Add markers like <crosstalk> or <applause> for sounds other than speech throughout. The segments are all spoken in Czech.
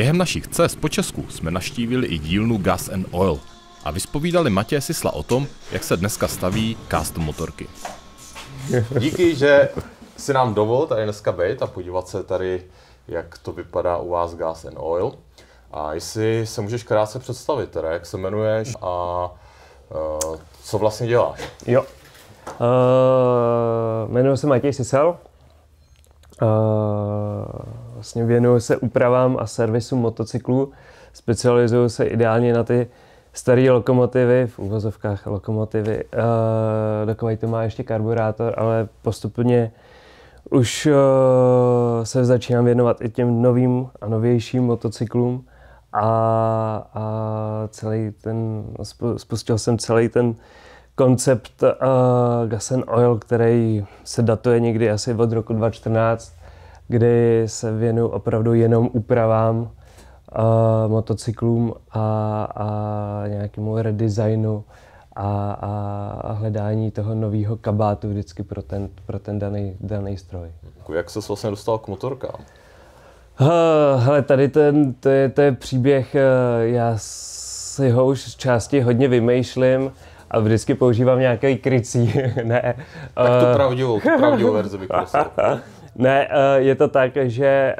Během našich cest po Česku jsme naštívili i dílnu Gas and Oil a vyspovídali Matěje Sisla o tom, jak se dneska staví custom motorky. Díky, že si nám dovol tady dneska být a podívat se tady, jak to vypadá u vás Gas and Oil. A jestli se můžeš krátce představit, teda, jak se jmenuješ a uh, co vlastně děláš? Jo. Uh, jmenuji se Matěj Sisel. Uh, vlastně věnuju se úpravám a servisu motocyklů. Specializuju se ideálně na ty staré lokomotivy, v uvozovkách lokomotivy. Uh, takový to má ještě karburátor, ale postupně už uh, se začínám věnovat i těm novým a novějším motocyklům a, a celý ten, spustil jsem celý ten koncept uh, Gas and Oil, který se datuje někdy asi od roku 2014, kdy se věnuju opravdu jenom úpravám uh, motocyklům a, a nějakému redesignu a, a hledání toho nového kabátu vždycky pro ten, pro ten daný, daný stroj. Jak se vlastně dostal k motorkám? Hele, tady ten, to, je, to je příběh, eh, já si ho už z části hodně vymýšlím a vždycky používám nějaký krycí. <laughs> ne. Tak tu eh, pravdivou, tu pravdivou verzi bych prosil. <laughs> Ne, eh, je to tak, že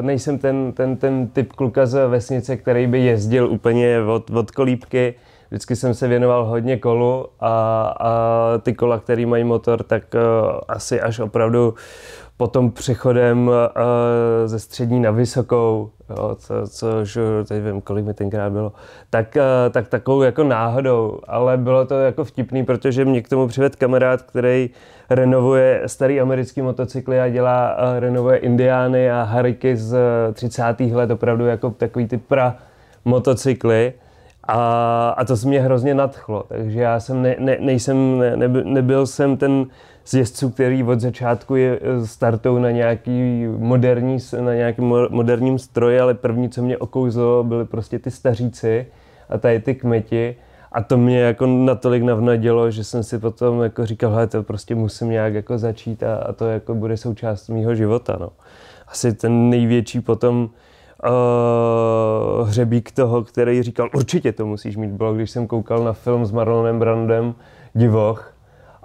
nejsem ten, ten, ten typ kluka z vesnice, který by jezdil úplně od, od kolípky. Vždycky jsem se věnoval hodně kolu a, a ty kola, který mají motor, tak asi až opravdu potom přechodem uh, ze střední na vysokou, jo, co, což teď vím, kolik mi tenkrát bylo, tak, uh, tak takovou jako náhodou, ale bylo to jako vtipný, protože mě k tomu přived kamarád, který renovuje starý americký motocykly a dělá, uh, renovuje Indiány a Hariky z 30. let, opravdu jako takový ty pra motocykly. A, a to se mě hrozně nadchlo, takže já jsem ne, ne, nejsem, ne, nebyl jsem ten z jezdců, který od začátku je eh, startou na nějaký moderní, na nějakým moderním stroji, ale první, co mě okouzlo, byly prostě ty staříci a tady ty kmeti. A to mě jako natolik navnadilo, že jsem si potom jako říkal, hele, to prostě musím nějak jako začít a, a to jako bude součást mého života. No. Asi ten největší potom uh, hřebík toho, který říkal, určitě to musíš mít, bylo, když jsem koukal na film s Marlonem Brandem Divoch,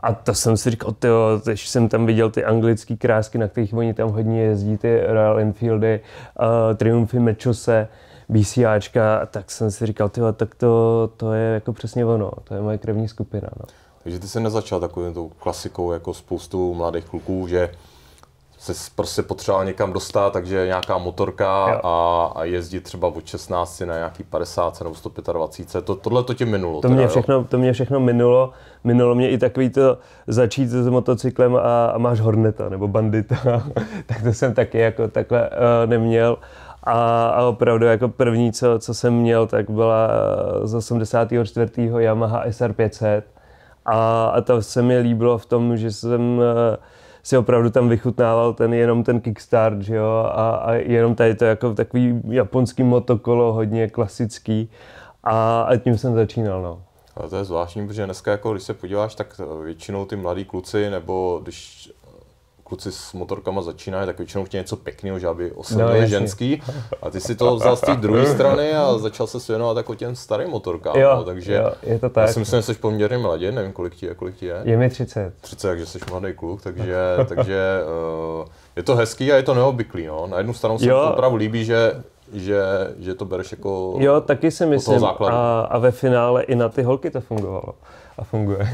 a to jsem si říkal, tyjo, když jsem tam viděl ty anglické krásky, na kterých oni tam hodně jezdí, ty Royal Enfieldy, uh, Triumphy Mechose, BCAčka, tak jsem si říkal, tyjo, tak to, to je jako přesně ono, to je moje krevní skupina. No. Takže ty jsi nezačal takovou klasikou jako spoustu mladých kluků, že se prostě potřeboval někam dostat, takže nějaká motorka a, a jezdit třeba od 16 na nějaký 50 nebo 125. To, tohle to tě minulo. To, teda, mě všechno, to mě všechno minulo. Minulo mě i takový to začít s motocyklem a, a máš Horneta nebo Bandita. <laughs> tak to jsem taky jako takhle uh, neměl. A, a opravdu jako první, co, co jsem měl, tak byla z 84. Yamaha SR500. A, a to se mi líbilo v tom, že jsem uh, si opravdu tam vychutnával ten jenom ten kickstart, že jo, a, a jenom tady to jako takový japonský motokolo, hodně klasický a, a tím jsem začínal, no. Ale to je zvláštní, protože dneska, jako, když se podíváš, tak většinou ty mladí kluci, nebo když kluci s motorkama začínají, tak většinou chtějí něco pěkného, že aby oslovili no, ženský. A ty si to vzal z té druhé strany a začal se věnovat jako těm starým motorkám. Jo, no, takže jo, je to tak. Já si myslím, že jsi poměrně mladý, nevím, kolik ti je, kolik ti je. Je mi 30. 30, takže jsi mladý kluk, takže, takže uh, je to hezký a je to neobvyklý. No. Na jednu stranu se mi to opravdu líbí, že že, že to bereš jako Jo, taky si myslím. A, a ve finále i na ty holky to fungovalo a funguje.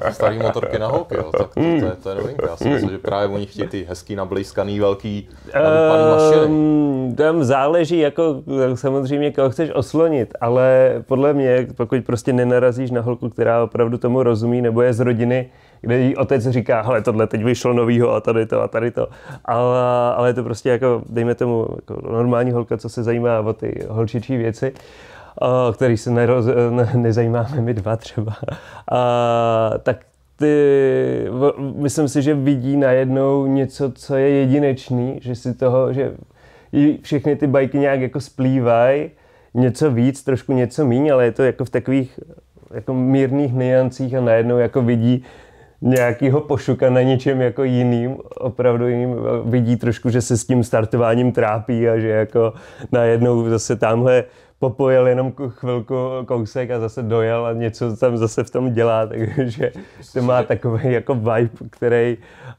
A, starý motorky na holky, jo. tak to, to, je, to je novinka. Já si myslím, že právě oni chtějí ty hezký, nablízkaný, velký, mašiny. Um, tam záleží, jako samozřejmě, koho chceš oslonit, ale podle mě, pokud prostě nenarazíš na holku, která opravdu tomu rozumí, nebo je z rodiny, kde jí otec říká, hele, tohle teď vyšlo novýho a tady to a tady to. Ale, ale je to prostě jako, dejme tomu, jako normální holka, co se zajímá o ty holčičí věci který se neroz, ne, nezajímáme my dva třeba, a, tak ty, myslím si, že vidí najednou něco, co je jedinečný, že si toho, že všechny ty bajky nějak jako splývají, něco víc, trošku něco míň, ale je to jako v takových jako mírných niancích a najednou jako vidí nějakýho pošuka na něčem jako jiným, opravdu jiným, vidí trošku, že se s tím startováním trápí a že jako najednou zase tamhle popojel jenom chvilku kousek a zase dojel a něco tam zase v tom dělá, <laughs> takže to má takový jako vibe, který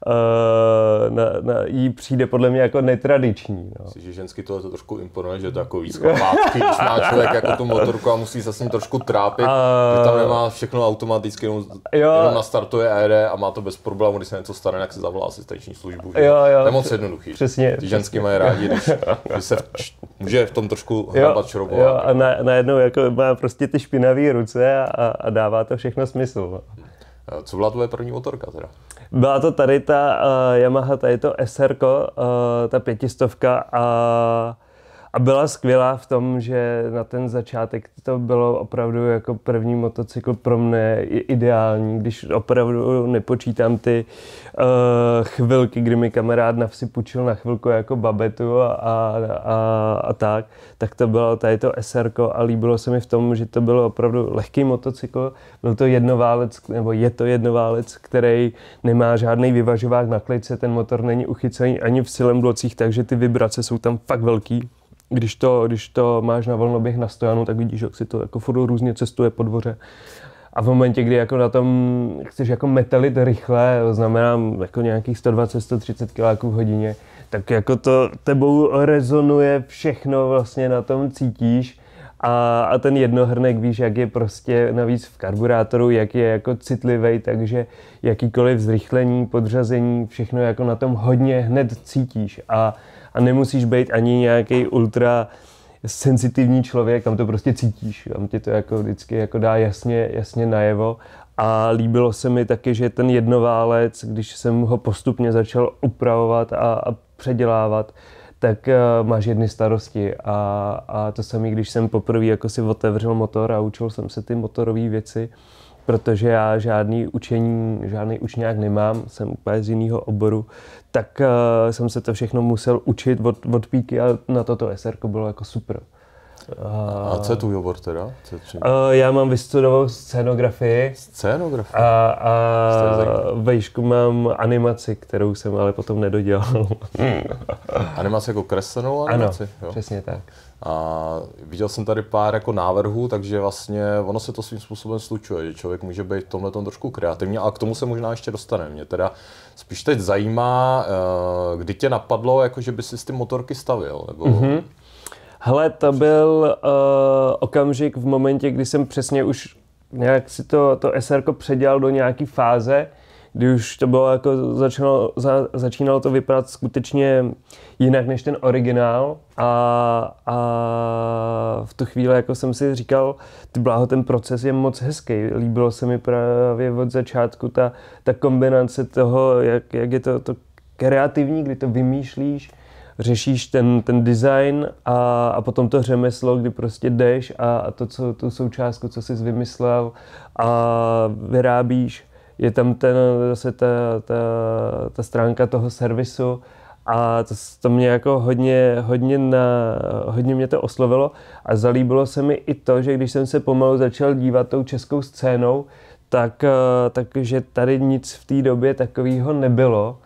uh, na, na, jí přijde podle mě jako netradiční. No. Myslím, že žensky tohle to trošku imponuje, že to jako víc chlapátky, když má člověk <laughs> jako tu motorku a musí se s ním trošku trápit, uh, že tam nemá všechno automaticky, jenom, jo, jenom nastartuje a jede a má to bez problémů, když se něco stane, jak se zavolá asistenční službu. Že? Jo, jo, to je moc jednoduchý. Přesně. Ty žensky mají rádi, když, <laughs> když se může v tom trošku hrabat šroubovat a na, najednou jako má prostě ty špinavé ruce a, a dává to všechno smysl. No. Co byla tvoje první motorka teda? Byla to tady ta uh, Yamaha, tady to SR, uh, ta pětistovka a a byla skvělá v tom, že na ten začátek to bylo opravdu jako první motocykl pro mne ideální, když opravdu nepočítám ty uh, chvilky, kdy mi kamarád na vsi půjčil na chvilku jako babetu a, a, a, a tak, tak to bylo tady to SR a líbilo se mi v tom, že to bylo opravdu lehký motocykl, byl to jednoválec, nebo je to jednoválec, který nemá žádný vyvažovák na klejce, ten motor není uchycený ani v silem blocích, takže ty vibrace jsou tam fakt velký když to, když to máš na volnoběh na stojanu, tak vidíš, jak si to jako furt různě cestuje po dvoře. A v momentě, kdy jako na tom chceš jako metelit rychle, znamená jako nějakých 120-130 kg v hodině, tak jako to tebou rezonuje všechno vlastně na tom cítíš a, a ten jednohrnek víš, jak je prostě navíc v karburátoru, jak je jako citlivý, takže jakýkoliv zrychlení, podřazení, všechno jako na tom hodně hned cítíš a a nemusíš být ani nějaký ultra senzitivní člověk, tam to prostě cítíš, tam ti to jako vždycky jako dá jasně, jasně najevo. A líbilo se mi taky, že ten jednoválec, když jsem ho postupně začal upravovat a, a předělávat, tak uh, máš jedny starosti a, a to samé, když jsem poprvé jako si otevřel motor a učil jsem se ty motorové věci, protože já žádný učení, žádný učňák nemám, jsem úplně z jiného oboru, tak uh, jsem se to všechno musel učit od, od píky a na toto SR bylo jako super. A, a co je tvůj obor teda? Co, uh, já mám vystudovanou scénografii. Scénografii? A, a vejšku mám animaci, kterou jsem ale potom nedodělal. animaci jako kreslenou animaci? Ano, jo. přesně tak. A viděl jsem tady pár jako návrhů, takže vlastně ono se to svým způsobem slučuje, že člověk může být v tomhle trošku kreativní a k tomu se možná ještě dostane. Mě teda spíš teď zajímá, eh, kdy tě napadlo, jako že by si ty motorky stavil, nebo... Mm-hmm. Hele, to byl uh, okamžik v momentě, kdy jsem přesně už nějak si to, to SR předělal do nějaké fáze, kdy už to bylo jako začínalo, za, začínalo to vypadat skutečně jinak než ten originál a, a v tu chvíli jako jsem si říkal, ty bláho, ten proces je moc hezký. Líbilo se mi právě od začátku ta, ta kombinace toho, jak, jak je to, to kreativní, kdy to vymýšlíš, řešíš ten, ten design a, a potom to řemeslo, kdy prostě jdeš a, a to, co, tu součástku, co jsi vymyslel a vyrábíš, je tam ten, zase ta, ta, ta stránka toho servisu a to, to mě jako hodně, hodně, na, hodně mě to oslovilo a zalíbilo se mi i to, že když jsem se pomalu začal dívat tou českou scénou, tak, takže tady nic v té době takového nebylo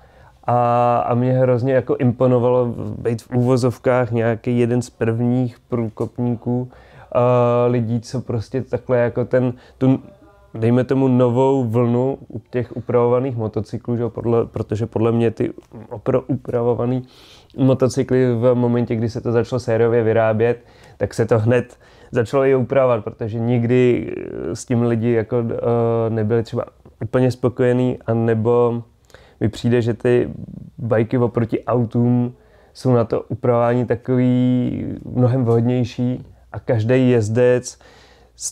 a, a mě hrozně jako imponovalo být v úvozovkách nějaký jeden z prvních průkopníků uh, lidí, co prostě takhle jako ten, tu dejme tomu novou vlnu těch upravovaných motocyklů, že podle, protože podle mě ty opro, upravované motocykly v momentě, kdy se to začalo sériově vyrábět, tak se to hned začalo i upravovat, protože nikdy s tím lidi jako uh, nebyli třeba úplně spokojení, a nebo mi přijde, že ty bajky oproti autům jsou na to upravování takový mnohem vhodnější a každý jezdec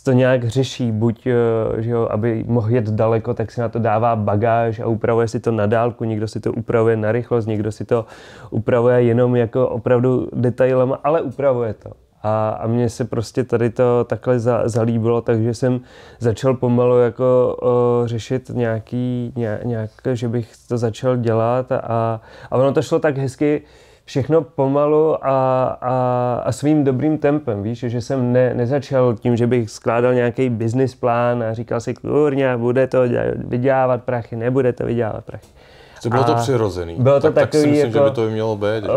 to nějak řeší, buď, eh, že jo, aby mohl jet daleko, tak si na to dává bagáž a upravuje si to na dálku, někdo si to upravuje na rychlost, někdo si to upravuje jenom jako opravdu detailem, ale upravuje to. A, a mně se prostě tady to takhle za, zalíbilo, takže jsem začal pomalu jako o, řešit nějaký, nějak, nějak, že bych to začal dělat a, a ono to šlo tak hezky, všechno pomalu a, a, a svým dobrým tempem, víš, že jsem ne, nezačal tím, že bych skládal nějaký business plán a říkal si, kurňa, bude to vydělávat prachy, nebude to vydělávat prachy. To bylo a to přirozený. Bylo to tak, takový, tak si myslím, jako, že by to mělo být. Uh,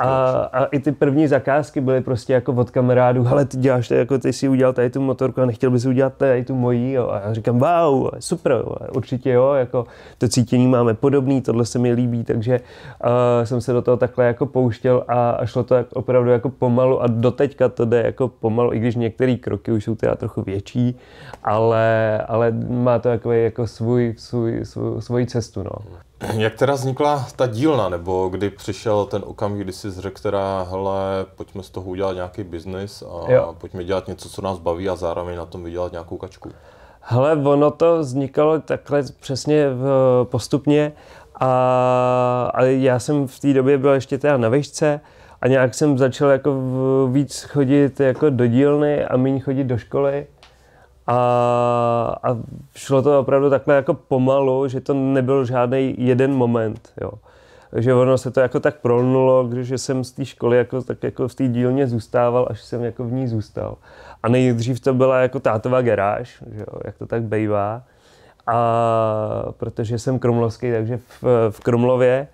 a, a, i ty první zakázky byly prostě jako od kamarádů, ale ty děláš to, jako ty si udělal tady tu motorku a nechtěl bys udělat tady tu mojí. Jo. A já říkám, wow, super, jo. určitě jo, jako to cítění máme podobný, tohle se mi líbí, takže uh, jsem se do toho takhle jako pouštěl a, a šlo to jak, opravdu jako pomalu a doteďka to jde jako pomalu, i když některé kroky už jsou teda trochu větší, ale, ale má to jako, jako svůj, svůj, svůj, svůj cestu. No. <clears throat> Jak teda vznikla ta dílna, nebo kdy přišel ten okamžik, kdy jsi řekl, která, hele, pojďme z toho udělat nějaký biznis a jo. pojďme dělat něco, co nás baví a zároveň na tom vydělat nějakou kačku? Hele, ono to vznikalo takhle přesně v, postupně a, a já jsem v té době byl ještě teda na vejšce a nějak jsem začal jako víc chodit jako do dílny a méně chodit do školy a, a šlo to opravdu takhle jako pomalu, že to nebyl žádný jeden moment, jo. Že ono se to jako tak prolnulo, když jsem z té školy jako, tak jako v té dílně zůstával, až jsem jako v ní zůstal. A nejdřív to byla jako tátová garáž, že jo, jak to tak bývá. A protože jsem kromlovský, takže v, v Kromlově.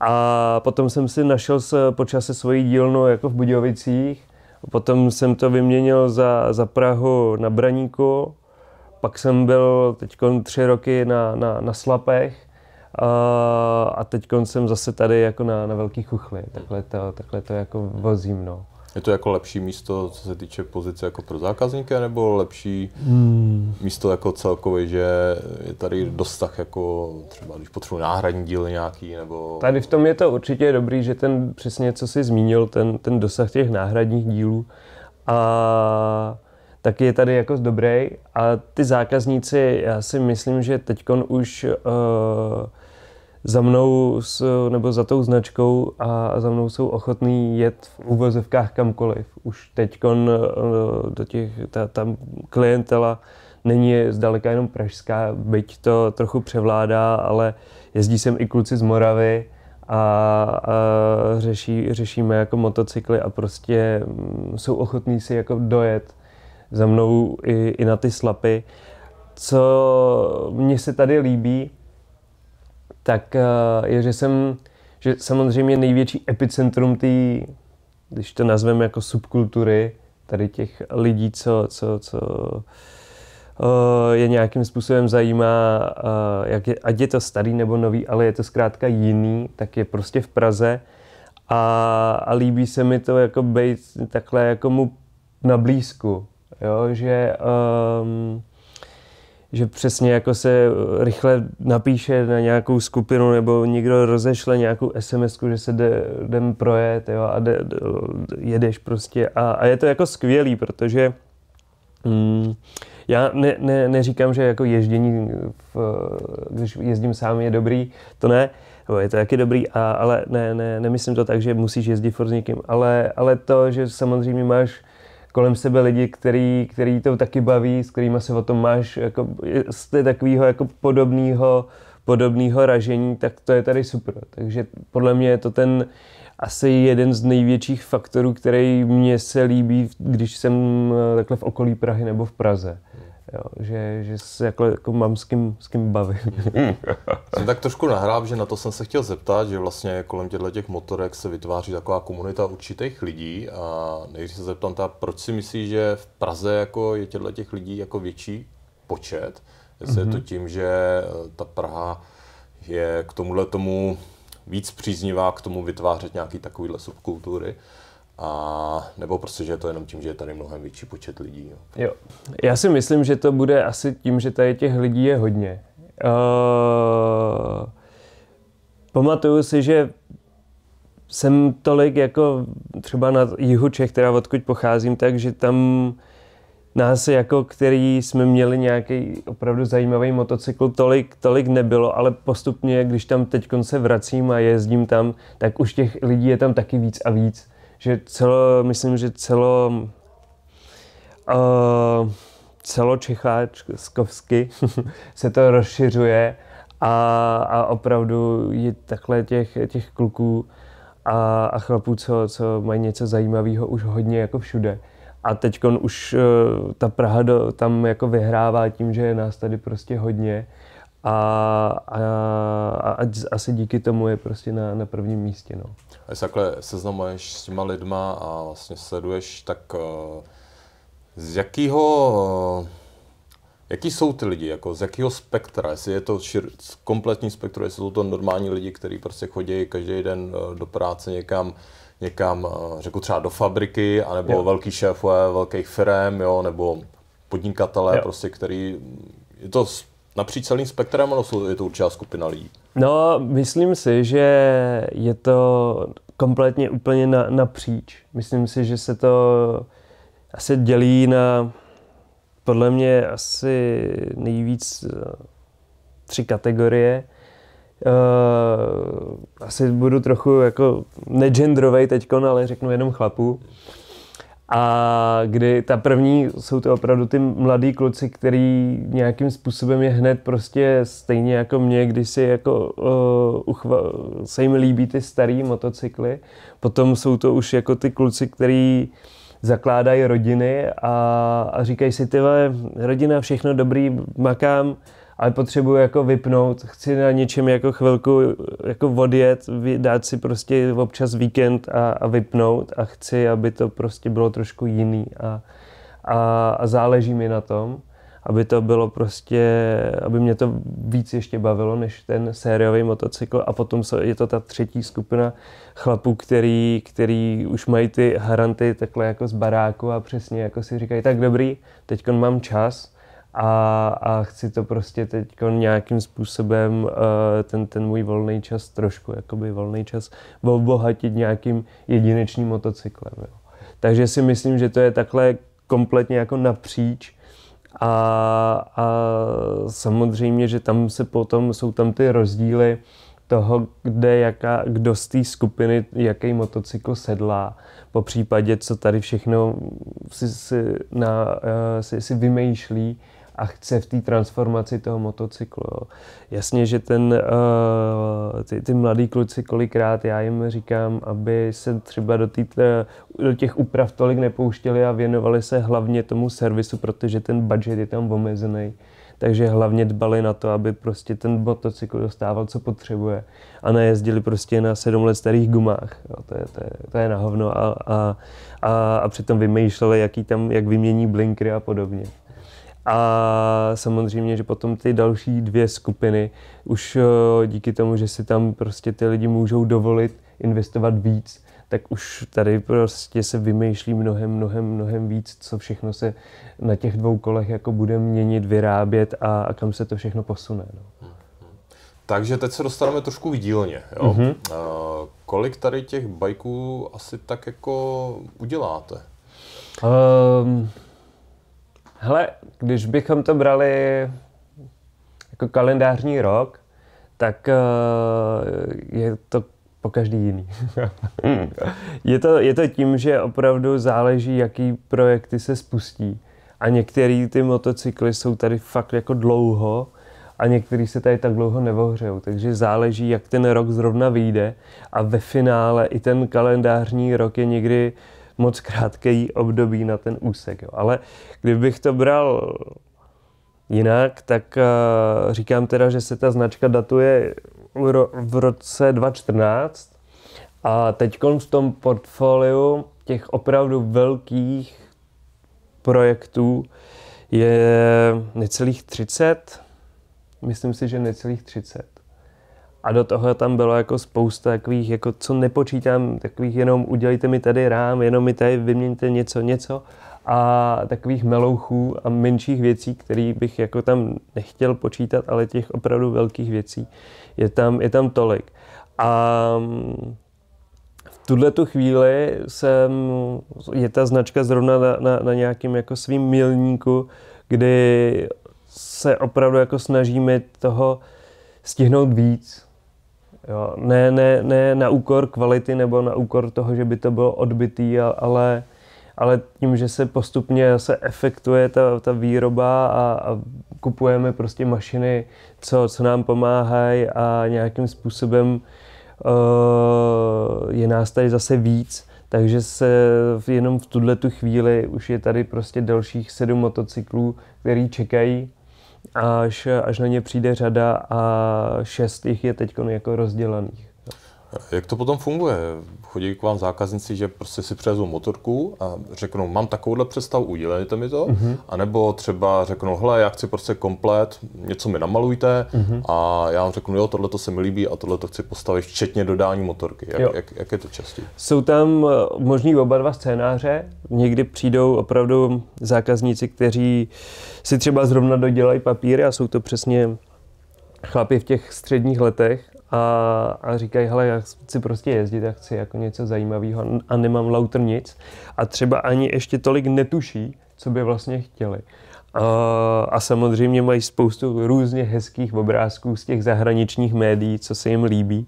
A potom jsem si našel s, počase svoji dílnu jako v Budějovicích Potom jsem to vyměnil za, za Prahu na Braníku, pak jsem byl teď tři roky na, na, na Slapech a, a teď jsem zase tady jako na, na Velký Chuchli. Takhle to, takhle to jako vozím. No. Je to jako lepší místo, co se týče pozice jako pro zákazníka, nebo lepší hmm. místo jako celkově, že je tady dostah jako třeba, když potřebuji náhradní díly nějaký, nebo... Tady v tom je to určitě dobrý, že ten přesně, co jsi zmínil, ten, ten dosah těch náhradních dílů a taky je tady jako dobrý a ty zákazníci, já si myslím, že teď už uh, za mnou nebo za tou značkou a za mnou jsou ochotní jet v úvozovkách kamkoliv. Už teď eh, do těch, ta, ta klientela není zdaleka jenom pražská, byť to trochu převládá, ale jezdí sem i kluci z Moravy a, a řeší, řešíme jako motocykly a prostě mm, jsou ochotní si jako dojet za mnou i, i na ty slapy. Co mně se tady líbí, tak eh, je, že jsem, že samozřejmě největší epicentrum té, když to nazveme jako subkultury, tady těch lidí, co, co, co eh, je nějakým způsobem zajímá, eh, jak je, ať je to starý nebo nový, ale je to zkrátka jiný, tak je prostě v Praze. A, a líbí se mi to jako být takhle jako mu na blízku, jo, že um, že přesně jako se eh, rychle napíše na nějakou skupinu nebo někdo rozešle nějakou sms že se jde, jdem projet jo, a jde, jedeš prostě. A, a je to jako skvělý, protože mm, já ne, ne, neříkám, že jako ježdění, v, když jezdím sám je dobrý, to ne, je to taky dobrý, a, ale ne, ne, nemyslím to tak, že musíš jezdit for s někým, ale, ale to, že samozřejmě máš kolem sebe lidi, který, který to taky baví, s kterými se o tom máš jako, z takového jako podobného podobného ražení, tak to je tady super. Takže podle mě je to ten asi jeden z největších faktorů, který mně se líbí, když jsem eh, takhle v okolí Prahy nebo v Praze. Jo, že, že se jako, jako mám s kým, s kým bavit. Hmm. jsem tak trošku nahrál, že na to jsem se chtěl zeptat, že vlastně kolem těchto těch motorek se vytváří taková komunita určitých lidí a nejdřív se zeptám, ta, proč si myslíš, že v Praze jako je těchto těch lidí jako větší počet? Jestli mm-hmm. je to mhm. tím, že eh, ta Praha je k tomuhle tomu víc příznivá k tomu vytvářet nějaký takovýhle subkultury, a nebo prostě, že je to jenom tím, že je tady mnohem větší počet lidí. Jo. jo. Já si myslím, že to bude asi tím, že tady těch lidí je hodně. Uh, pamatuju si, že jsem tolik jako třeba na jihu Čech, teda odkud pocházím, takže tam nás jako, který jsme měli nějaký opravdu zajímavý motocykl, tolik, tolik nebylo, ale postupně, když tam teď se vracím a jezdím tam, tak už těch lidí je tam taky víc a víc že celo, myslím, že celo uh, celočecháčskovsky <laughs> se to rozšiřuje a, a opravdu je takhle těch, těch kluků a, a chlapů, co, co mají něco zajímavého už hodně jako všude. A teď už uh, ta Praha do, tam jako vyhrává tím, že je nás tady prostě hodně a, a, a, a asi díky tomu je prostě na, na prvním místě. No. A jestli takhle seznamuješ s těma lidma a vlastně sleduješ, tak uh, z jakého uh, Jaký jsou ty lidi, jako z jakého spektra? Jestli je to šir, kompletní spektrum, jestli jsou to normální lidi, kteří prostě chodí každý den do práce někam, někam, řekl třeba do fabriky, anebo jo. velký šéfové velkých firm, jo, nebo podnikatelé, jo. prostě, který, je to napříč celým spektrem, nebo je to určitá skupina lidí? No, myslím si, že je to kompletně úplně na, napříč. Myslím si, že se to asi dělí na podle mě asi nejvíc eh, tři kategorie. Uh, asi budu trochu jako negendrovej teď, ale řeknu jenom chlapů. A kdy ta první jsou to opravdu ty mladí kluci, který nějakým způsobem je hned prostě stejně jako mě, když si jako uh, uchva, se jim líbí ty starý motocykly. Potom jsou to už jako ty kluci, který zakládají rodiny a, a říkají si, ty rodina, všechno dobrý, makám, ale potřebuji jako vypnout, chci na něčem jako chvilku jako odjet, dát si prostě občas víkend a, a vypnout a chci, aby to prostě bylo trošku jiný a, a, a záleží mi na tom, aby to bylo prostě, aby mě to víc ještě bavilo než ten sériový motocykl. A potom je to ta třetí skupina chlapů, který, který už mají ty haranty takhle jako z baráku a přesně jako si říkají, tak dobrý, teď mám čas, a, a chci to prostě teď nějakým způsobem uh, ten, ten můj volný čas trošku, jakoby volný čas obohatit nějakým jedinečným motocyklem. Jo. Takže si myslím, že to je takhle kompletně jako napříč a, a samozřejmě, že tam se potom, jsou tam ty rozdíly toho, kde jaká, kdo z té skupiny, jaký motocykl sedlá, po případě, co tady všechno si, si, na, uh, si, si vymýšlí a chce v té transformaci toho motocyklu. Jo. Jasně, že ten, uh, ty, ty mladí kluci kolikrát já jim říkám, aby se třeba do, tý, do těch úprav tolik nepouštěli a věnovali se hlavně tomu servisu, protože ten budget je tam omezený. Takže hlavně dbali na to, aby prostě ten motocykl dostával, co potřebuje. A nejezdili prostě na sedm let starých gumách. Jo, to, je, to, je, to je na hovno. A, a, a, a přitom vymýšleli, jaký tam, jak vymění blinkry a podobně. A samozřejmě, že potom ty další dvě skupiny už eh, díky tomu, že si tam prostě ty lidi můžou dovolit investovat víc, tak už tady prostě se vymýšlí mnohem, mnohem, mnohem víc, co všechno se na těch dvou kolech jako bude měnit, vyrábět a, a kam se to všechno posune. No. Takže teď se dostaneme trošku v dílně. Jo? Mm-hmm. Uh, kolik tady těch bajků asi tak jako uděláte? Um, Hele, když bychom to brali jako kalendářní rok, tak uh, je to po každý jiný. je, to, je to tím, že opravdu záleží, jaký projekty se spustí. A některé ty motocykly jsou tady fakt jako dlouho a některý se tady tak dlouho nevohřejou. Takže záleží, jak ten rok zrovna vyjde. A ve finále i ten kalendářní rok je někdy moc krátký období na ten úsek. Jo. Ale kdybych to bral jinak, tak uh, říkám teda, že se ta značka datuje v roce 2014 a teď v tom portfoliu těch opravdu velkých projektů je necelých 30, myslím si, že necelých 30. A do toho tam bylo jako spousta takových, jako co nepočítám, takových jenom udělejte mi tady rám, jenom mi tady vyměňte něco, něco a takových melouchů a menších věcí, které bych jako tam nechtěl počítat, ale těch opravdu velkých věcí je tam, je tam tolik. A v tuhle tu chvíli jsem, je ta značka zrovna na, na, na nějakým jako svým milníku, kdy se opravdu jako snažíme toho stihnout víc, Jo, ne, ne, ne na úkor kvality nebo na úkor toho, že by to bylo odbitý, ale, ale tím, že se postupně se efektuje ta, ta výroba a, a kupujeme prostě mašiny, co, co nám pomáhají a nějakým způsobem je nás tady zase víc, takže se jenom v tuhle tu chvíli už je tady prostě dalších sedm motocyklů, který čekají, až, až na ně přijde řada a šest jich je teď jako rozdělaných. Jak to potom funguje? Chodí k vám zákazníci, že prostě si převezou motorku a řeknou, mám takovouhle představu, udělejte mi to, uh-huh. anebo třeba řeknou, hele, já chci prostě komplet, něco mi namalujte uh-huh. a já vám řeknu, jo, tohle to se mi líbí a tohle to chci postavit, včetně dodání motorky. Jak, jak, jak je to častý? Jsou tam eh, možný oba dva scénáře. Někdy přijdou opravdu zákazníci, kteří si třeba zrovna dodělají papíry a jsou to přesně chlapi v těch středních letech a, a říkají, hele, já chci prostě jezdit, já chci jako něco zajímavého a nemám lauter nic a třeba ani ještě tolik netuší, co by vlastně chtěli. A, a samozřejmě mají spoustu různě hezkých obrázků z těch zahraničních médií, co se jim líbí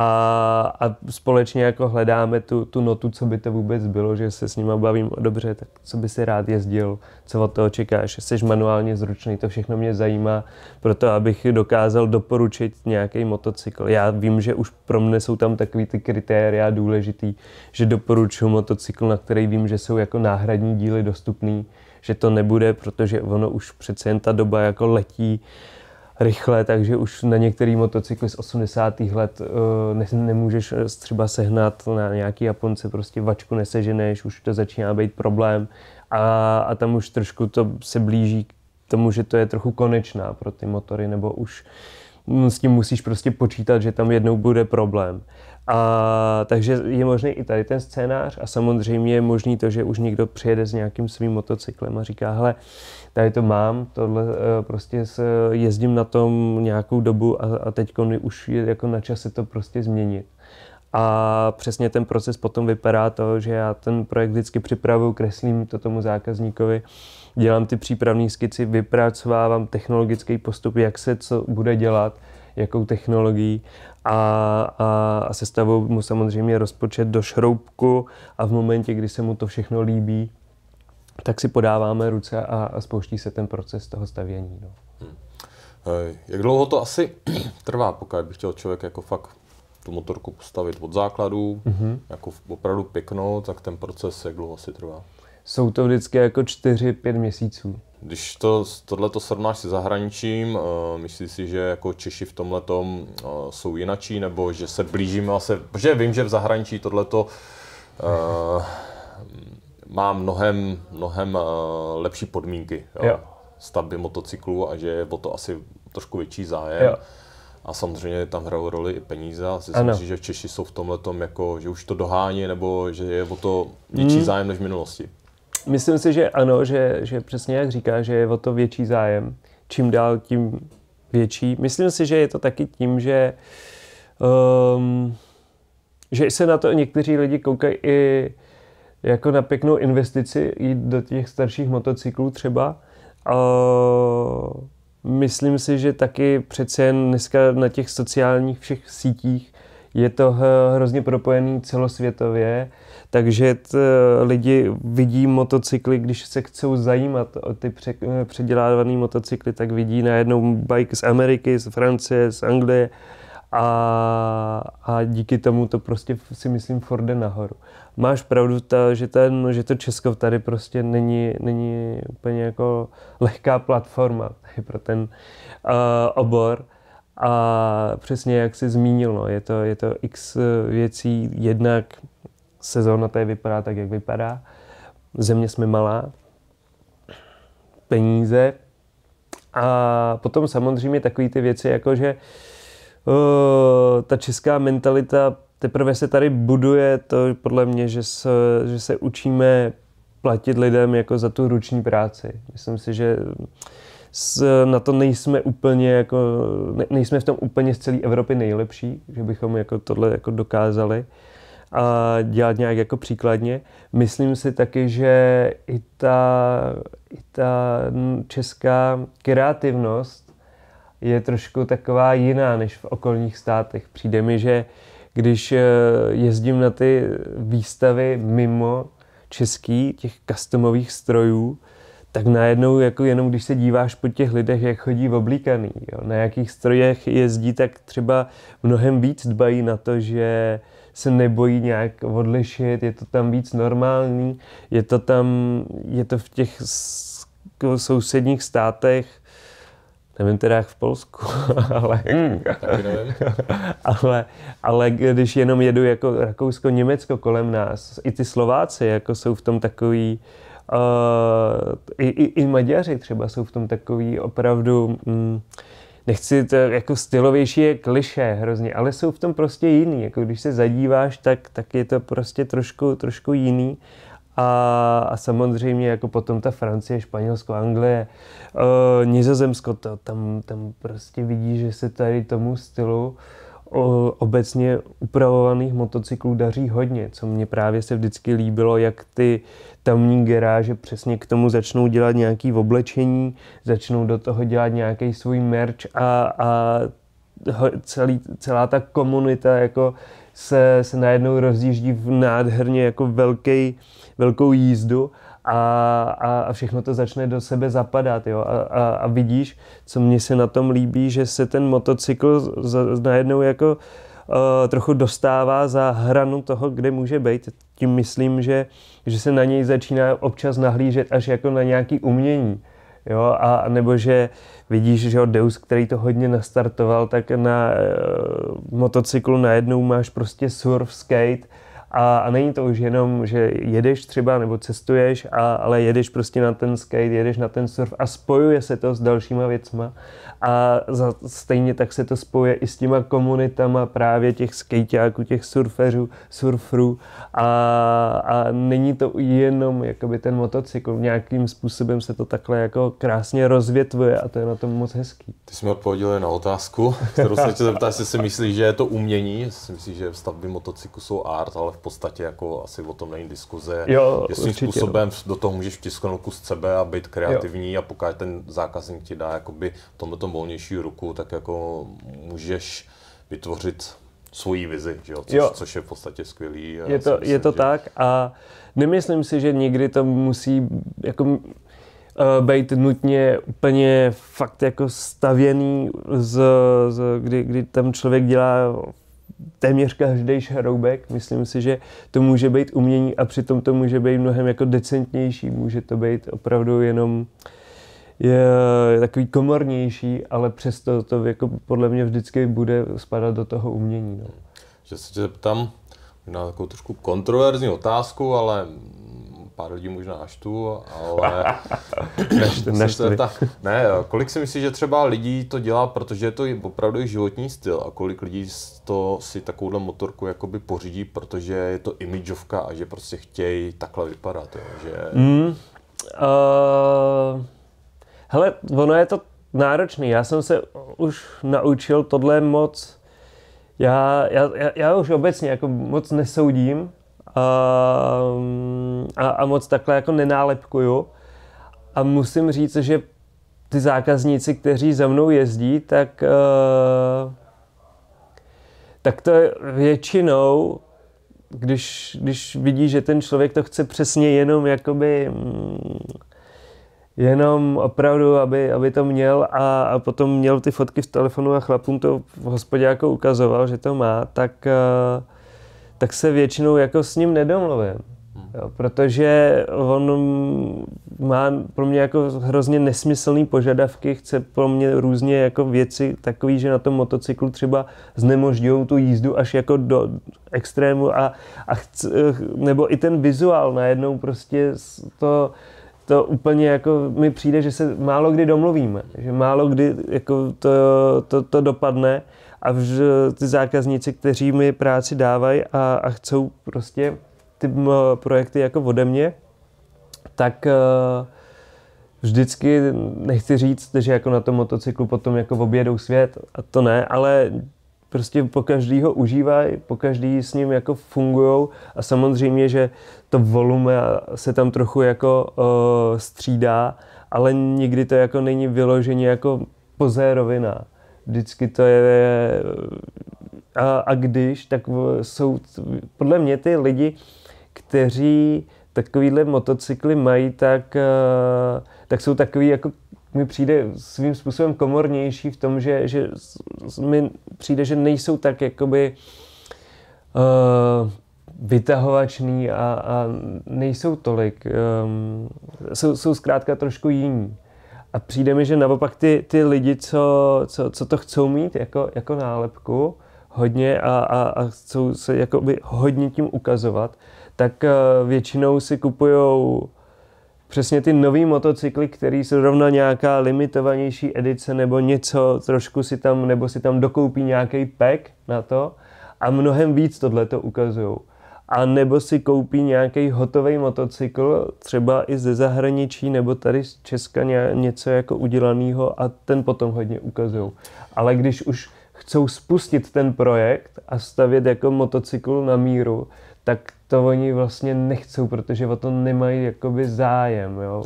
a, a společně jako hledáme tu, tu notu, co by to vůbec bylo, že se s nima bavím dobře, tak co by si rád jezdil, co od toho čekáš, jsi manuálně zručný, to všechno mě zajímá, proto abych dokázal doporučit nějaký motocykl. Já vím, že už pro mne jsou tam takový ty kritéria důležitý, že doporučuji motocykl, na který vím, že jsou jako náhradní díly dostupný, že to nebude, protože ono už přece jen ta doba jako letí, rychle, takže už na některý motocykly z 80. let uh, ne, nemůžeš eh, třeba sehnat na nějaký Japonce, prostě vačku neseženeš, už to začíná být problém a, a tam už trošku to se blíží k tomu, že to je trochu konečná pro ty motory, nebo už s tím musíš prostě počítat, že tam jednou bude problém. A, takže je možný i tady ten scénář a samozřejmě je možný to, že už někdo přijede s nějakým svým motocyklem a říká, hele, tady to mám, tohle eh, prostě se jezdím na tom nějakou dobu a, a teď už je jako na čase to prostě změnit. A přesně ten proces potom vypadá to, že já ten projekt vždycky připravuju, kreslím to tomu zákazníkovi, dělám ty přípravné skici, vypracovávám technologický postup, jak se co bude dělat, jakou technologií a, a, a sestavuju mu samozřejmě rozpočet do šroubku a v momentě, kdy se mu to všechno líbí, tak si podáváme ruce a, a spouští se ten proces toho stavění. No. Hmm. Jak dlouho to asi <clears throat> trvá, pokud by chtěl člověk jako fakt tu motorku postavit od základu, mm-hmm. jako opravdu pěknou, tak ten proces jak dlouho si trvá? Jsou to vždycky jako 4-5 měsíců. Když to, tohleto srovnáš se zahraničím, uh, myslíš si, že jako Češi v tomhle uh, jsou jinačí, nebo že se blížíme asi, protože vím, že v zahraničí tohleto uh, má mnohem, mnohem uh, lepší podmínky jo? Jo. stavby motocyklů a že je o to asi trošku větší zájem. Jo. A samozřejmě tam hrajou roli i peníze. Asi si myslím, že v Češi jsou v tomhle tom jako, že už to dohání, nebo že je o to větší hmm. zájem než v minulosti. Myslím si, že ano, že, že přesně jak říká, že je o to větší zájem. Čím dál, tím větší. Myslím si, že je to taky tím, že um, že se na to někteří lidi koukají i jako na pěknou investici jít do těch starších motocyklů třeba. A myslím si, že taky přece jen dneska na těch sociálních všech sítích je to hrozně propojený celosvětově, takže t, lidi vidí motocykly, když se chcou zajímat o ty pře, předělávané motocykly, tak vidí najednou bike z Ameriky, z Francie, z Anglie a, a díky tomu to prostě si myslím Forde nahoru. Máš pravdu, ta, že, ten, že to Česko tady prostě není, není úplně jako lehká platforma pro ten uh, obor. A přesně jak jsi zmínil, no, je, to, je to x věcí, jednak sezóna tady vypadá tak, jak vypadá, země jsme malá, peníze. A potom samozřejmě takové ty věci, jako že uh, ta česká mentalita teprve se tady buduje to podle mě, že se, že se učíme platit lidem jako za tu ruční práci. Myslím si, že s, na to nejsme úplně jako, ne, nejsme v tom úplně z celé Evropy nejlepší, že bychom jako tohle jako dokázali a dělat nějak jako příkladně. Myslím si taky, že i ta, i ta česká kreativnost je trošku taková jiná než v okolních státech. Přijde mi, že když eh, jezdím na ty výstavy mimo český, těch customových strojů, tak najednou jako jenom když se díváš po těch lidech, jak chodí oblíkaný, jo, na jakých strojech jezdí, tak třeba mnohem víc dbají na to, že se nebojí nějak odlišit, je to tam víc normální, je to tam, je to v těch sousedních státech, nevím teda jak v Polsku, <laughs> ale, nevím. <laughs> ale, ale když jenom jedu jako Rakousko-Německo kolem nás, i ty Slováci jako jsou v tom takový, uh, i, i, i Maďaři třeba jsou v tom takový opravdu, mm, nechci to jako stylovější je kliše hrozně, ale jsou v tom prostě jiný. Jako když se zadíváš, tak, tak je to prostě trošku, trošku jiný. A, a samozřejmě jako potom ta Francie, Španělsko, Anglie, uh, Nizozemsko, to, tam, tam prostě vidí, že se tady tomu stylu o, obecně upravovaných motocyklů daří hodně, co mě právě se vždycky líbilo, jak ty tamní garáže přesně k tomu začnou dělat nějaký oblečení, začnou do toho dělat nějaký svůj merch a, a celý, celá ta komunita jako se, se najednou rozjíždí v nádherně jako velký, velkou jízdu a, a, a všechno to začne do sebe zapadat. Jo? A, a, a vidíš, co mně se na tom líbí, že se ten motocykl za, najednou jako uh, trochu dostává za hranu toho, kde může být. Tím myslím, že, že se na něj začíná občas nahlížet až jako na nějaký umění. Jo, a nebo že vidíš, že Deus, který to hodně nastartoval, tak na e, motocyklu najednou máš prostě surf, skate a, a není to už jenom, že jedeš třeba nebo cestuješ, a, ale jedeš prostě na ten skate, jedeš na ten surf a spojuje se to s dalšíma věcma. A za, stejně tak se to spojuje i s těma komunitama právě těch skateáků, těch surferů, surferů. A, a není to jenom jakoby ten motocykl. Nějakým způsobem se to takhle jako krásně rozvětvuje a to je na tom moc hezký. Ty jsi mi odpověděl na otázku, kterou se tě zeptal, jestli si myslíš, že je to umění. Si myslíš, že stavby motocyklu jsou art, ale v podstatě jako asi o tom není diskuze. Jo, Jestli způsobem no. do toho můžeš vtisknout kus sebe a být kreativní jo. a pokud ten zákazník ti dá jakoby tomhle volnější ruku, tak jako můžeš vytvořit svoji vizi, že jo? Což, jo. což je v podstatě skvělý. Je to, myslím, je to že... tak a nemyslím si, že někdy to musí jako uh, být nutně úplně fakt jako stavěný, z, z, kdy, kdy tam člověk dělá téměř každý šroubek. Myslím si, že to může být umění a přitom to může být mnohem jako decentnější. Může to být opravdu jenom je takový komornější, ale přesto to jako podle mě vždycky bude spadat do toho umění. No. Že se tě zeptám na takovou trošku kontroverzní otázku, ale pár lidí možná tu, ale... <laughs> než, než ta, ne, kolik si myslíš, že třeba lidí to dělá, protože je to opravdu životní styl a kolik lidí to si takovouhle motorku jakoby pořídí, protože je to imidžovka a že prostě chtějí takhle vypadat, jo, že... Mm, uh, hele, ono je to náročný, já jsem se už naučil tohle moc já, já, já už obecně jako moc nesoudím, a, a moc takhle jako nenálepkuju. A musím říct, že ty zákazníci, kteří za mnou jezdí, tak, uh, tak to většinou, když, když vidí, že ten člověk to chce přesně jenom jakoby mm, jenom opravdu, aby, aby to měl a, a potom měl ty fotky v telefonu a chlapům to v hospodě jako ukazoval, že to má, tak uh, tak se většinou jako s ním nedomluvím. Hmm. Jo, protože on má pro mě jako hrozně nesmyslný požadavky, chce pro mě různě jako věci takový, že na tom motocyklu třeba znemožňují tu jízdu až jako do extrému a, a chce, nebo i ten vizuál najednou prostě to, to úplně jako mi přijde, že se málo kdy domluvíme, že málo kdy jako to, to, to dopadne a vž, ty zákazníci, kteří mi práci dávají a, a chcou prostě ty projekty jako ode mě, tak uh, vždycky nechci říct, že jako na tom motocyklu potom jako objedou svět a to ne, ale prostě po každý ho užívají, po každý s ním jako fungují a samozřejmě, že to volume se tam trochu jako uh, střídá, ale nikdy to jako není vyloženě jako pozérovina. Vždycky to je... A, a když, tak jsou podle mě ty lidi, kteří takovýhle motocykly mají, tak, tak jsou takový jako mi přijde svým způsobem komornější v tom, že, že mi přijde, že nejsou tak jakoby uh, vytahovačný a, a nejsou tolik, um, jsou, jsou zkrátka trošku jiní. A přijde mi, že naopak ty, ty lidi, co, co, co to chcou mít jako, jako nálepku, hodně a, a, a chcou se jakoby hodně tím ukazovat, tak uh, většinou si kupují přesně ty nový motocykly, který jsou rovna nějaká limitovanější edice nebo něco, trošku si tam, nebo si tam dokoupí nějaký pack na to a mnohem víc tohle to ukazují. A nebo si koupí nějaký hotový motocykl, třeba i ze zahraničí, nebo tady z Česka něco jako udělaného a ten potom hodně ukazují. Ale když už chcou spustit ten projekt a stavět jako motocykl na míru, tak to oni vlastně nechcou, protože o to nemají jakoby zájem, jo.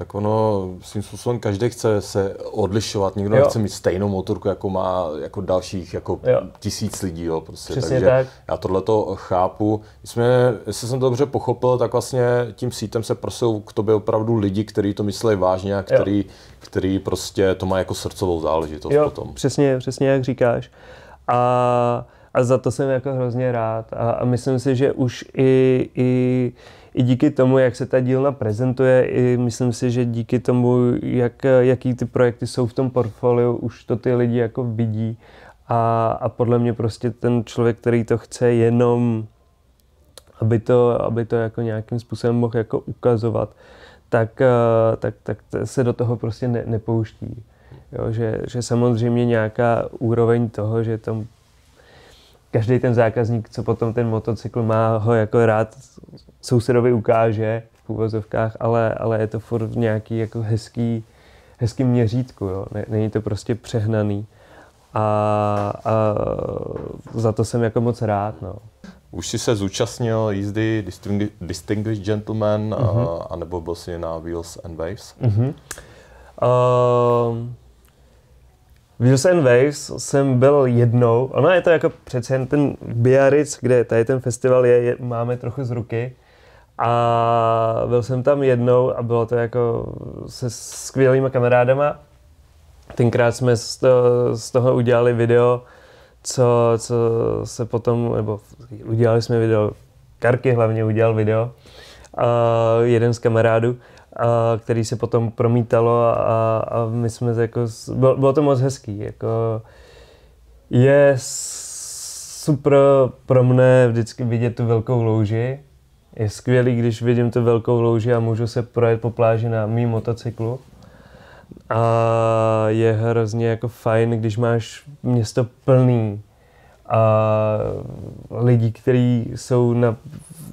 Tak ono, svým způsobem každý chce se odlišovat, nikdo jo. nechce mít stejnou motorku, jako má jako dalších jako jo. tisíc lidí, jo, prostě. Přesně Takže tak. já tohle to chápu. Jsme, jestli jsem to dobře pochopil, tak vlastně tím sítem se prosou k tobě opravdu lidi, kteří to myslí vážně a který, který prostě to má jako srdcovou záležitost jo, potom. Přesně, přesně jak říkáš. A a za to jsem jako hrozně rád a, a myslím si, že už i, i, i díky tomu, jak se ta dílna prezentuje, i myslím si, že díky tomu, jak, jaký ty projekty jsou v tom portfoliu, už to ty lidi jako vidí a, a podle mě prostě ten člověk, který to chce jenom, aby to, aby to jako nějakým způsobem mohl jako ukazovat, tak, tak, tak se do toho prostě ne, nepouští. Jo, že, že samozřejmě nějaká úroveň toho, že tam každý ten zákazník, co potom ten motocykl má, ho jako rád sousedovi ukáže v úvozovkách, ale, ale je to furt v nějaký jako hezký, hezký měřítku, jo. Není to prostě přehnaný. A, a za to jsem jako moc rád, no. Už jsi se zúčastnil jízdy Distinguished Gentleman, mm-hmm. anebo byl jsi na Wheels and Waves? Mm-hmm. Uh, Wheels and Waves jsem byl jednou, ono je to jako přece jen ten Biarritz, kde tady ten festival je, je, máme trochu z ruky. A byl jsem tam jednou a bylo to jako se skvělými kamarádama. Tenkrát jsme z toho, z toho udělali video, co, co se potom, nebo udělali jsme video, Karky hlavně udělal video, a jeden z kamarádů a, který se potom promítalo a, a my jsme jako, bylo, bylo to moc hezký, jako je super pro mne vždycky vidět tu velkou louži, je skvělý, když vidím tu velkou louži a můžu se projet po pláži na mým motocyklu. A je hrozně jako fajn, když máš město plný a lidi, kteří jsou na,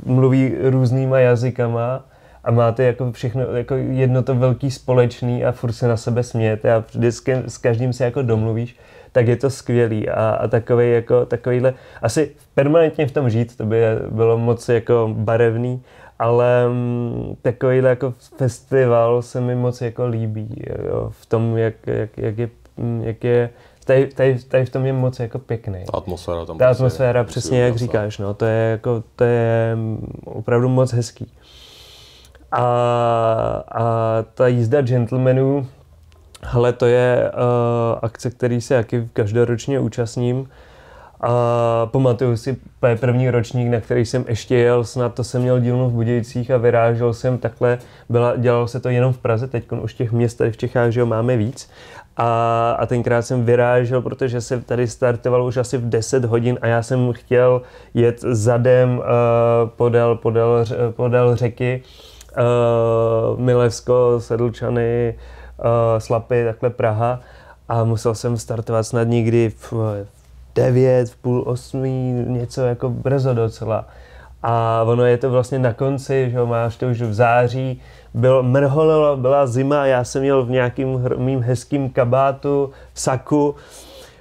mluví různýma jazykama a máte jako všechno, jako jedno to velký společný a furt se na sebe smějete a vždycky s každým se jako domluvíš, tak je to skvělý a, a takový jako, takovýhle, asi permanentně v tom žít, to by bylo moc jako barevný, ale mm, takovýhle jako festival se mi moc jako líbí, jo, v tom, jak, jak, jak je, mm, jak je tady, tady, tady v tom je moc jako pěkný. Ta atmosféra tam. Ta prostě atmosféra, přesně jak říkáš, no, to je jako, to je opravdu moc hezký. A, a ta jízda gentlemanů, hele, to je uh, akce, který se jaký každoročně účastním. A pamatuju si první ročník, na který jsem ještě jel, snad to jsem měl dílnu v Budějcích a vyrážel jsem takhle, byla, dělalo se to jenom v Praze, teď už těch měst tady v Čechách, že jo, máme víc. A, a tenkrát jsem vyrážel, protože se tady startoval už asi v 10 hodin a já jsem chtěl jet zadem uh, podél, podél, podél řeky uh, Milevsko, Sedlčany, uh, Slapy, takhle Praha a musel jsem startovat snad někdy v 9, v půl osmí, něco jako brzo docela. A ono je to vlastně na konci, že máš to už v září, bylo mrholilo, byla zima, já jsem měl v nějakým mým hezkým kabátu, v saku,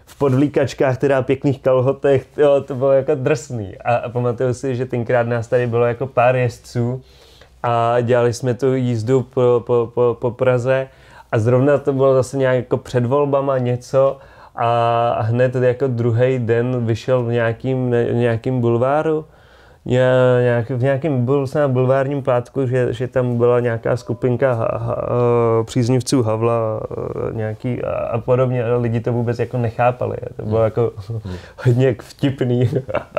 v podvlíkačkách, teda pěkných kalhotech, jo, to bylo jako drsný. A, a pamatuju si, že tenkrát nás tady bylo jako pár jezdců, a dělali jsme tu jízdu po, po, po, po Praze. A zrovna to bylo zase nějak jako před volbama něco. A hned jako druhý den vyšel v nějakým, nějakým bulváru Já nějak, v nějakém byl jsem na bulvárním plátku, že, že tam byla nějaká skupinka ha, ha, příznivců Havla nějaký a, a podobně. Lidi to vůbec jako nechápali. To bylo jako <laughs> hodně vtipný.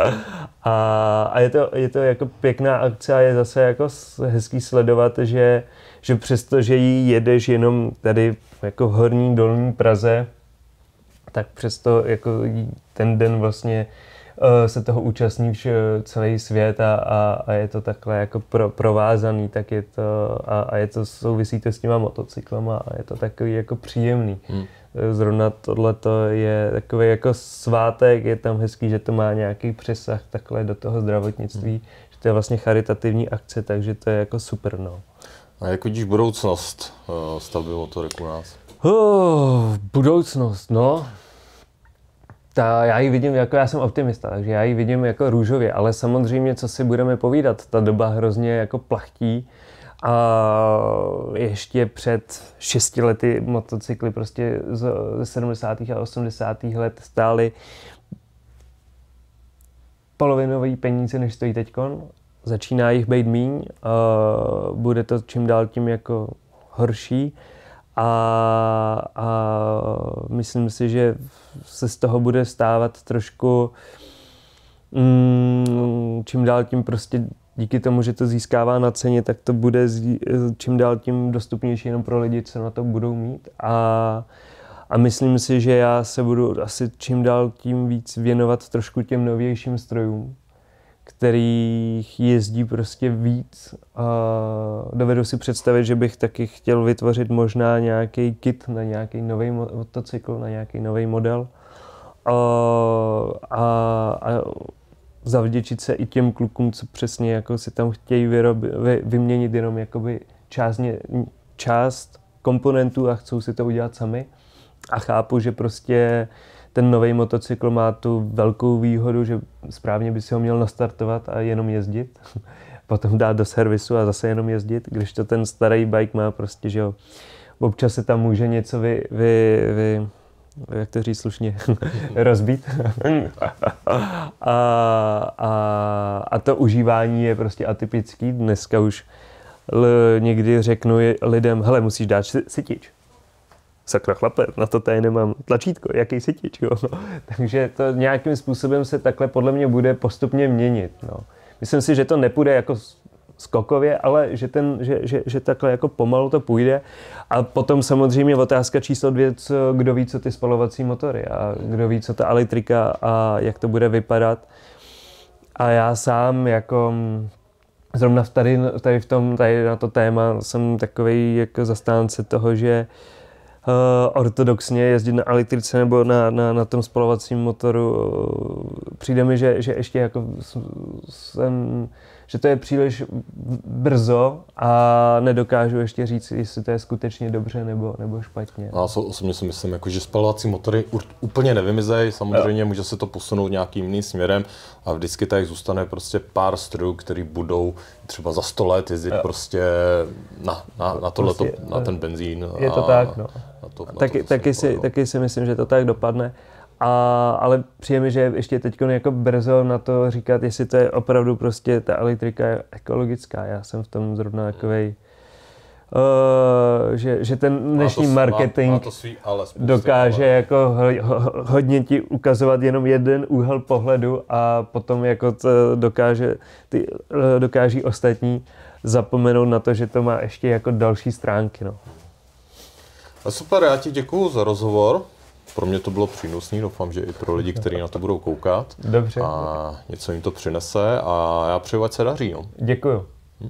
<laughs> a, a je, to, je to jako pěkná akce a je zase jako hezký sledovat, že, že přesto, že jí jedeš jenom tady jako v horní dolní Praze, tak přesto jako ten den vlastně Eh, se toho účastní vš- celý svět a, a, a je to takhle jako pro, provázaný, tak je to, a, a je to, souvisí to s těma motocyklama a je to takový jako příjemný. Hmm. Eh, zrovna tohle je takový jako svátek, je tam hezký, že to má nějaký přesah takhle do toho zdravotnictví, hmm. že to je vlastně charitativní akce, takže to je jako super. No. A jak vidíš budoucnost stavby motorek u nás? Oh, budoucnost, no ta, já ji vidím, jako já jsem optimista, takže já ji vidím jako růžově, ale samozřejmě, co si budeme povídat, ta doba hrozně jako plachtí a ještě před šesti lety motocykly prostě ze 70. a 80. let stály polovinový peníze, než stojí teďkon. Začíná jich být míň, a bude to čím dál tím jako horší a, a myslím si, že se z toho bude stávat trošku mm, čím dál tím prostě díky tomu, že to získává na ceně, tak to bude čím dál tím dostupnější jenom pro lidi, co na to budou mít. A, a myslím si, že já se budu asi čím dál tím víc věnovat trošku těm novějším strojům, kterých jezdí prostě víc. A dovedu si představit, že bych taky chtěl vytvořit možná nějaký kit na nějaký nový motocykl, na nějaký nový model. A, a, a zavděčit se i těm klukům, co přesně jako si tam chtějí vyrobit, vy, vyměnit jenom jakoby část, část komponentů a chcou si to udělat sami. A chápu, že prostě ten nový motocykl má tu velkou výhodu, že správně by si ho měl nastartovat a jenom jezdit. <laughs> Potom dát do servisu a zase jenom jezdit, když to ten starý bike má prostě, že jo, občas se tam může něco vy, vy, vy jak to říct slušně, <laughs> rozbít. <laughs> a, a, a to užívání je prostě atypický. Dneska už l, někdy řeknu lidem, hele, musíš dát sytič sakra chlape, na to tady nemám tlačítko, jaký setič, jo. <laughs> Takže to nějakým způsobem se takhle podle mě bude postupně měnit, no. Myslím si, že to nepůjde jako skokově, ale že, ten, že, že, že takhle jako pomalu to půjde. A potom samozřejmě otázka číslo dvě, co, kdo ví, co ty spalovací motory a kdo ví, co ta elektrika a jak to bude vypadat. A já sám jako zrovna tady, tady v tom, tady na to téma jsem takový jako zastánce toho, že uh, ortodoxně jezdit na elektrice nebo na, na, na tom spalovacím motoru. Přijde mi, že, že ještě jako jsem že to je příliš brzo a nedokážu ještě říct, jestli to je skutečně dobře nebo, nebo špatně. Já osobně si myslím, jako, že spalovací motory úplně nevymizejí, samozřejmě jo. může se to posunout nějakým jiným směrem a vždycky tady zůstane prostě pár strojů, které budou třeba za 100 let jezdit jo. prostě na, na, na, tohleto, prostě, na ten benzín. Je to a, tak, no. Na to, na taky, to taky, si, taky si myslím, že to tak dopadne. A, ale přijde mi, že ještě teď jako brzo na to říkat, jestli to je opravdu prostě ta elektrika je ekologická. Já jsem v tom zrovna takovej, Uh, že, že ten dnešní má to, marketing má, má to svý, ale dokáže ale. jako ho, ho, hodně ti ukazovat jenom jeden úhel pohledu a potom jako to dokáže, ty, eh, dokáží ostatní zapomenout na to, že to má ještě jako další stránky. No. A super, já ti děkuju za rozhovor pro mě to bylo přínosné, doufám, že i pro lidi, kteří na to budou koukat. Dobře. A něco jim to přinese a já přeju, ať se daří. No. Děkuju. Hm?